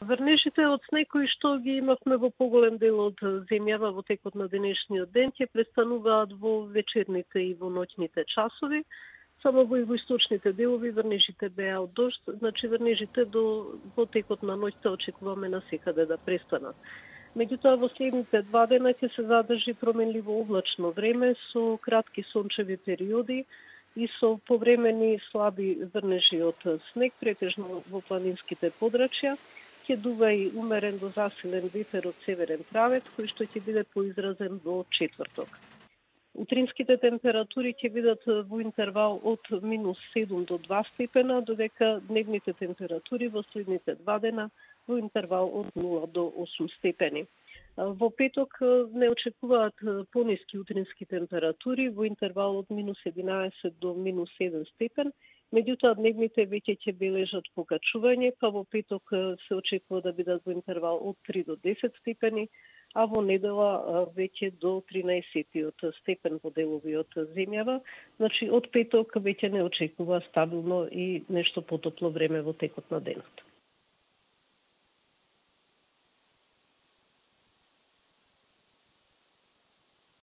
Врнежите од снег кои што ги имавме во поголем дел од земјава во текот на денешниот ден ќе престануваат во вечерните и во ноќните часови. Само во югоисточните делови врнежите беа од дожд, значи врнежите до во текот на ноќта очекуваме на секаде да престанат. Меѓутоа во следните два дена ќе се задржи променливо облачно време со кратки сончеви периоди и со повремени слаби врнежи од снег, претежно во планинските подрачја, ќе дува и умерен до засилен ветер од северен правец, кој што ќе биде поизразен до четврток. Утринските температури ќе бидат во интервал од минус 7 до 2 степена, додека дневните температури во следните два дена во интервал од 0 до 8 степени. Во петок не очекуваат пониски утрински температури во интервал од минус 11 до минус 7 степен, меѓутоа дневните веќе ќе бележат покачување, па во петок се очекува да бидат во интервал од 3 до 10 степени, а во недела веќе до 13 степен во делови од земјава. Значи, од петок веќе не очекува стабилно и нешто потопло време во текот на денот.